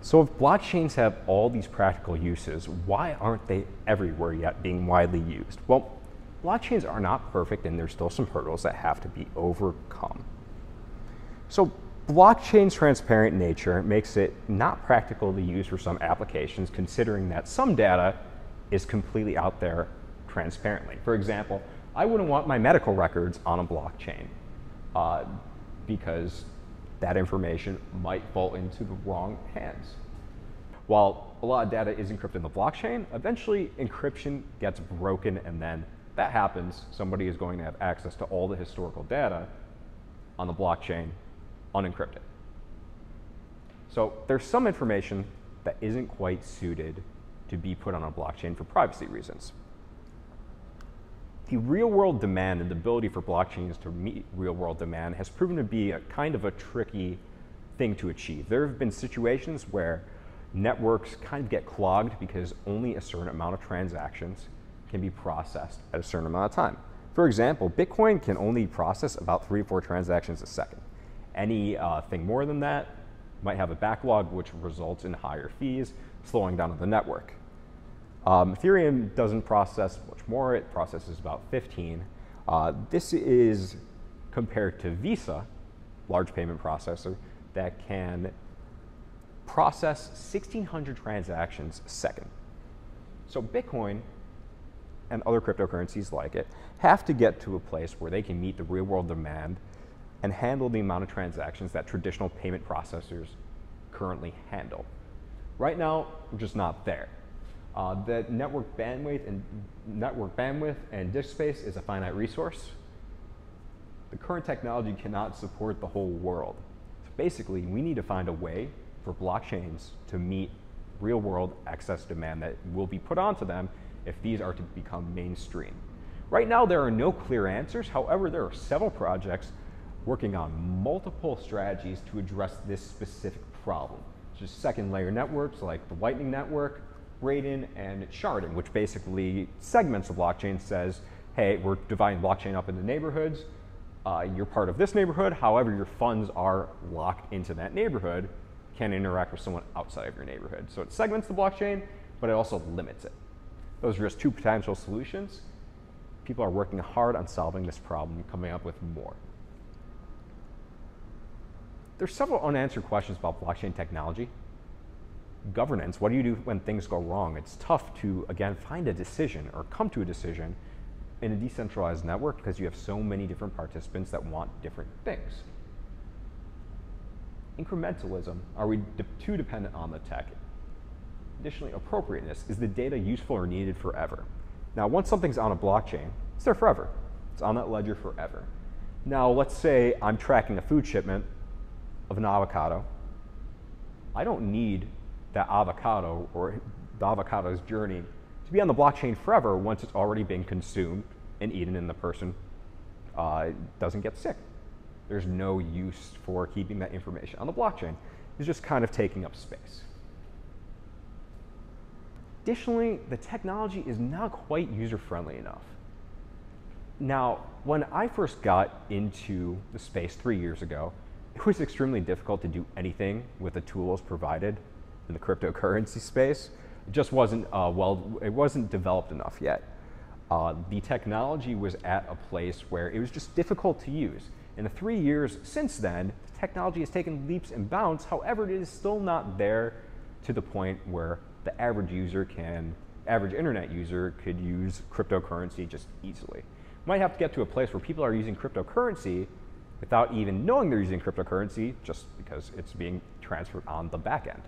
So if blockchains have all these practical uses, why aren't they everywhere yet being widely used? Well, blockchains are not perfect and there's still some hurdles that have to be overcome. So blockchain's transparent nature makes it not practical to use for some applications considering that some data is completely out there transparently. For example, I wouldn't want my medical records on a blockchain uh, because that information might fall into the wrong hands. While a lot of data is encrypted in the blockchain, eventually encryption gets broken and then that happens, somebody is going to have access to all the historical data on the blockchain unencrypted. So there's some information that isn't quite suited to be put on a blockchain for privacy reasons. The real world demand and the ability for blockchains to meet real world demand has proven to be a kind of a tricky thing to achieve. There have been situations where networks kind of get clogged because only a certain amount of transactions can be processed at a certain amount of time. For example, Bitcoin can only process about three or four transactions a second. Anything uh, more than that might have a backlog, which results in higher fees, slowing down the network. Um, Ethereum doesn't process much more, it processes about 15. Uh, this is compared to Visa, large payment processor, that can process 1,600 transactions a second. So Bitcoin and other cryptocurrencies like it have to get to a place where they can meet the real world demand and handle the amount of transactions that traditional payment processors currently handle. Right now, we're just not there. Uh, the network bandwidth and network bandwidth and disk space is a finite resource. The current technology cannot support the whole world. So basically, we need to find a way for blockchains to meet real world excess demand that will be put onto them if these are to become mainstream. Right now, there are no clear answers. However, there are several projects working on multiple strategies to address this specific problem. Just second layer networks like the Lightning Network, Raiden, and Sharding, which basically segments the blockchain, says, hey, we're dividing blockchain up into neighborhoods. Uh, you're part of this neighborhood, however, your funds are locked into that neighborhood, can't interact with someone outside of your neighborhood. So it segments the blockchain, but it also limits it. Those are just two potential solutions. People are working hard on solving this problem, coming up with more. There's several unanswered questions about blockchain technology. Governance, what do you do when things go wrong? It's tough to, again, find a decision or come to a decision in a decentralized network because you have so many different participants that want different things. Incrementalism, are we de too dependent on the tech? Additionally, appropriateness, is the data useful or needed forever? Now, once something's on a blockchain, it's there forever. It's on that ledger forever. Now, let's say I'm tracking a food shipment of an avocado, I don't need that avocado or the avocado's journey to be on the blockchain forever once it's already been consumed and eaten and the person uh, doesn't get sick. There's no use for keeping that information on the blockchain. It's just kind of taking up space. Additionally, the technology is not quite user-friendly enough. Now, when I first got into the space three years ago, it was extremely difficult to do anything with the tools provided in the cryptocurrency space. It just wasn't uh, well, it wasn't developed enough yet. Uh, the technology was at a place where it was just difficult to use. In the three years since then, the technology has taken leaps and bounds. However, it is still not there to the point where the average user can, average internet user could use cryptocurrency just easily. Might have to get to a place where people are using cryptocurrency without even knowing they're using cryptocurrency just because it's being transferred on the back end.